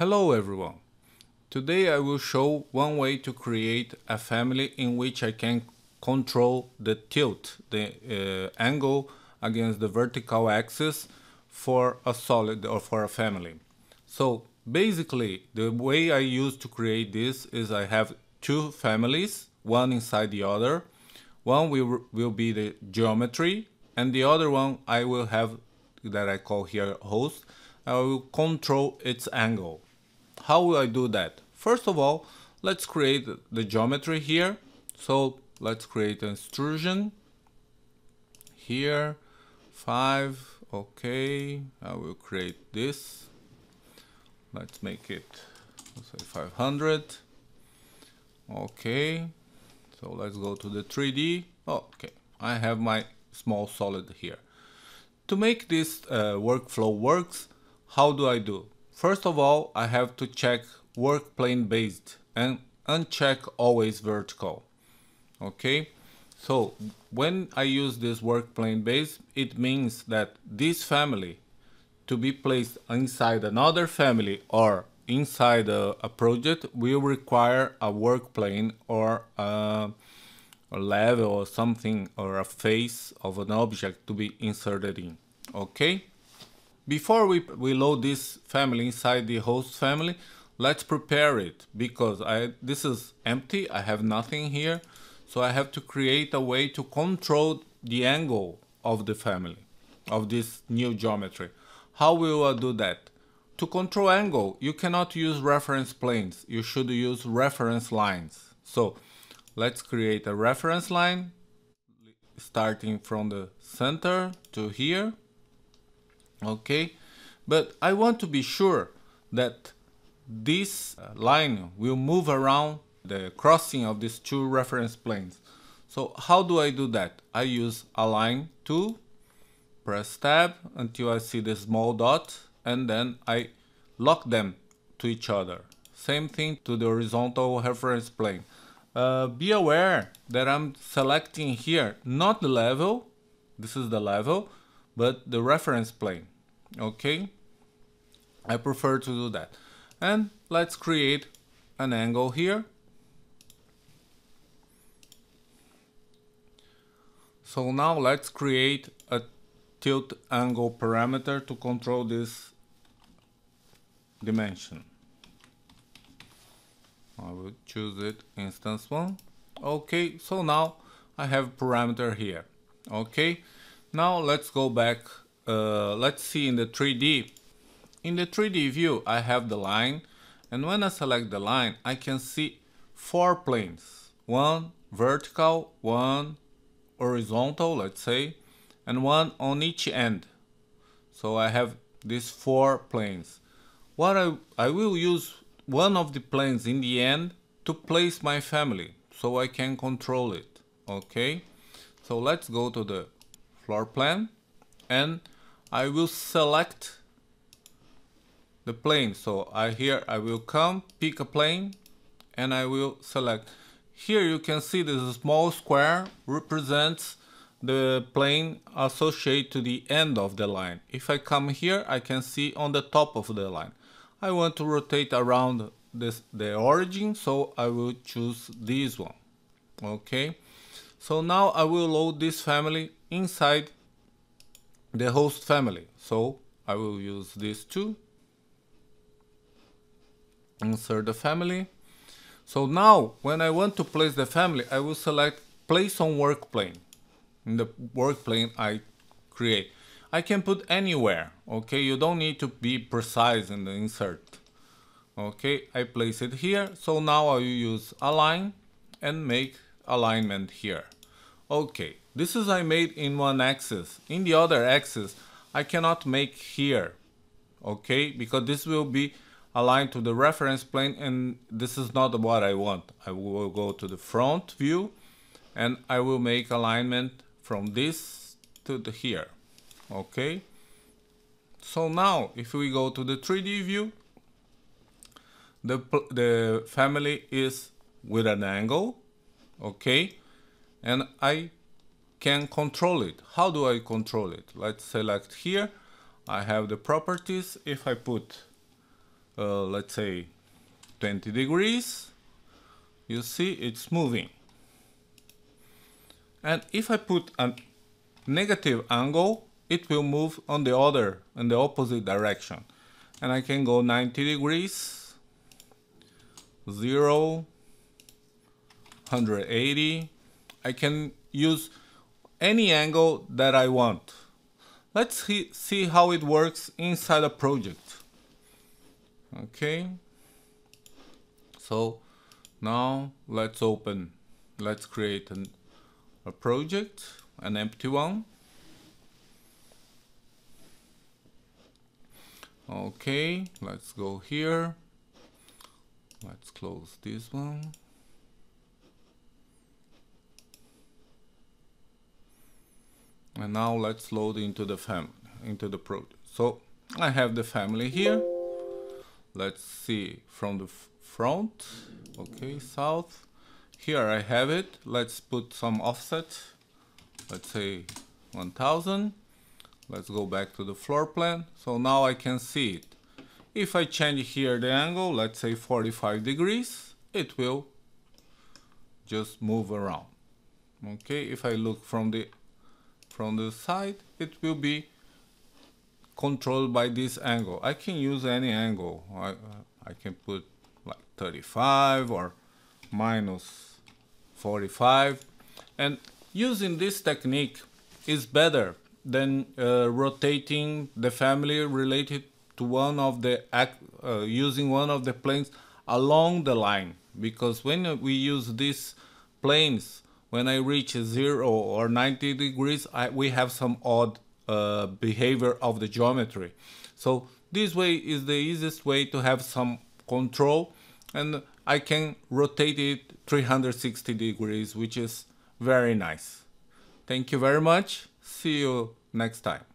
Hello everyone. Today I will show one way to create a family in which I can control the tilt, the uh, angle against the vertical axis for a solid or for a family. So basically the way I use to create this is I have two families, one inside the other. One will, will be the geometry and the other one I will have that I call here host. I will control its angle. How will I do that? First of all, let's create the geometry here. So let's create an extrusion here, five, okay. I will create this. Let's make it, say 500. Okay, so let's go to the 3D. Oh, okay, I have my small solid here. To make this uh, workflow works, how do I do? First of all, I have to check work plane based and uncheck always vertical. Okay, so when I use this work plane base, it means that this family to be placed inside another family or inside a, a project will require a work plane or a, a level or something or a face of an object to be inserted in. Okay. Before we, we load this family inside the host family, let's prepare it because I this is empty. I have nothing here. So I have to create a way to control the angle of the family, of this new geometry. How will I do that? To control angle, you cannot use reference planes. You should use reference lines. So let's create a reference line starting from the center to here. Okay, but I want to be sure that this uh, line will move around the crossing of these two reference planes. So how do I do that? I use align tool, press tab until I see the small dot and then I lock them to each other. Same thing to the horizontal reference plane. Uh, be aware that I'm selecting here not the level, this is the level, but the reference plane. Okay, I prefer to do that. And let's create an angle here So now let's create a tilt angle parameter to control this dimension. I will choose it instance one. Okay, so now I have parameter here. Okay, now let's go back. Uh, let's see in the 3D. In the 3D view, I have the line, and when I select the line, I can see four planes. One vertical, one horizontal, let's say, and one on each end. So I have these four planes. What I, I will use one of the planes in the end to place my family so I can control it. Okay, so let's go to the floor plan and I will select the plane. So I here I will come, pick a plane and I will select. Here you can see this small square represents the plane associated to the end of the line. If I come here, I can see on the top of the line. I want to rotate around this the origin, so I will choose this one. Okay, so now I will load this family inside the host family. So I will use this too. Insert the family so now when I want to place the family, I will select place on work plane. In the work plane I create. I can put anywhere, okay? You don't need to be precise in the insert. Okay, I place it here. So now I will use align and make alignment here. Okay, this is I made in one axis. In the other axis, I cannot make here, okay? Because this will be aligned to the reference plane and this is not what I want. I will go to the front view and I will make alignment from this to the here. Okay. So now if we go to the 3D view, the, the family is with an angle. Okay. And I can control it. How do I control it? Let's select here. I have the properties. If I put uh, let's say 20 degrees you see it's moving and if I put a negative angle it will move on the other in the opposite direction and I can go 90 degrees 0 180 I can use any angle that I want. Let's see how it works inside a project. Okay? So now let's open let's create an, a project an empty one. Okay let's go here. Let's close this one and now let's load into the family into the project so I have the family here. Let's see from the front. Okay south. Here I have it. Let's put some offset. Let's say 1000 Let's go back to the floor plan. So now I can see it. If I change here the angle, let's say 45 degrees, it will just move around. Okay, if I look from the from the side, it will be controlled by this angle. I can use any angle. I, I can put like 35 or minus 45 and using this technique is better than uh, rotating the family related to one of the uh, using one of the planes along the line because when we use these planes when I reach 0 or 90 degrees I, we have some odd uh, behavior of the geometry. So this way is the easiest way to have some control and I can rotate it 360 degrees which is very nice. Thank you very much. See you next time.